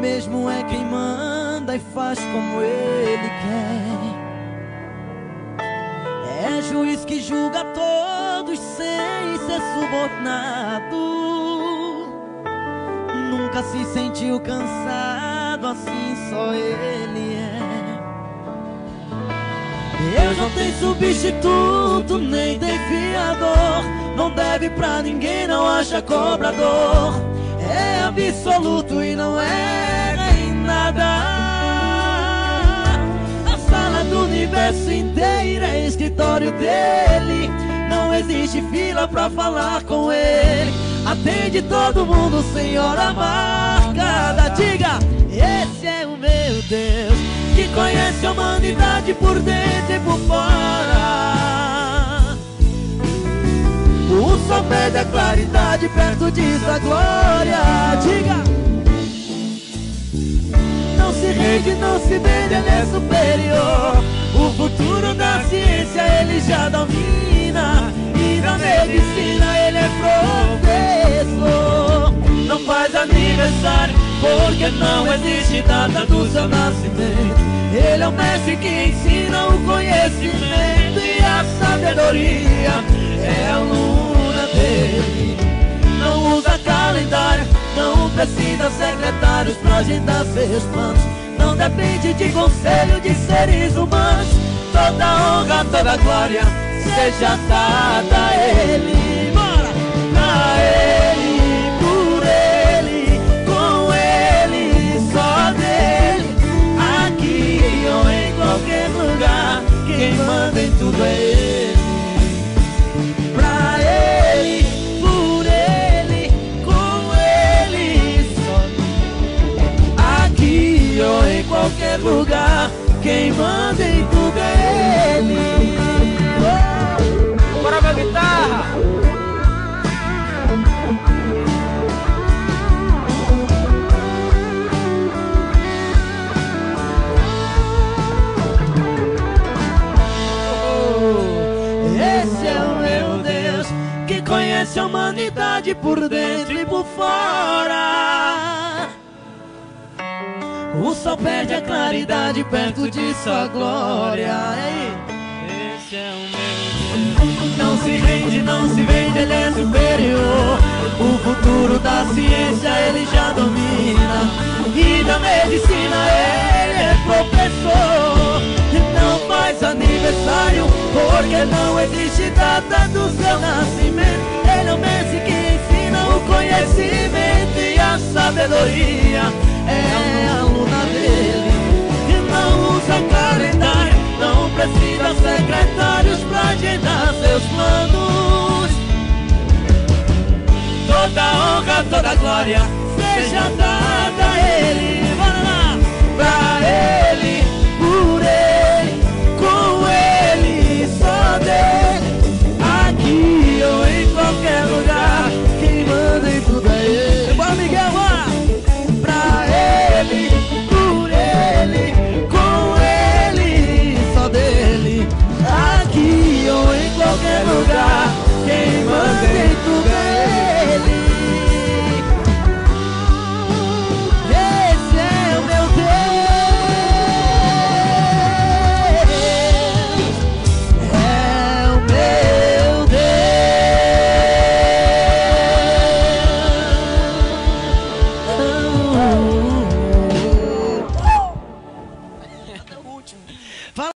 mesmo é quem manda e faz como ele quer. É juiz que julga todos sem ser subordinado. Nunca se sentiu cansado, assim só ele é. Deus não tem substituto, nem tem fiador. Não deve pra ninguém, não acha cobrador. É absoluto e não erra em nada. A sala do universo inteiro é escritório dele. Não existe fila pra falar com ele. Atende todo mundo sem hora marcada. Diga, esse é o meu Deus que conhece a humanidade por dentro e por fora. Sol pede a claridade perto disso a glória. Diga, não se rende, não se vende, ele é superior. O futuro da ciência ele já domina. E na medicina ele é professor. Não faz aniversário porque não existe data do seu nascimento. Ele é o mestre que ensina o conhecimento e a precisa secretários pra agendar seus planos. Não depende de conselho de seres humanos. Toda honra, toda glória seja dada a ele. Bora! A ele. quem manda em tudo é Ele. Quem manda em tudo é Ele. Bora, guitarra! conhece a humanidade por dentro e por fora. O sol perde a claridade perto de sua glória. Esse é o meu Deus. Não se rende, não se vende, ele é superior. O futuro da ciência ele já domina. E da medicina ele é professor. Não faz aniversário porque não existe data do seu nascimento. Ele é o mestre que ensina o conhecimento e a sabedoria. Precisa secretários pra agendar seus planos. Toda honra, toda glória seja dada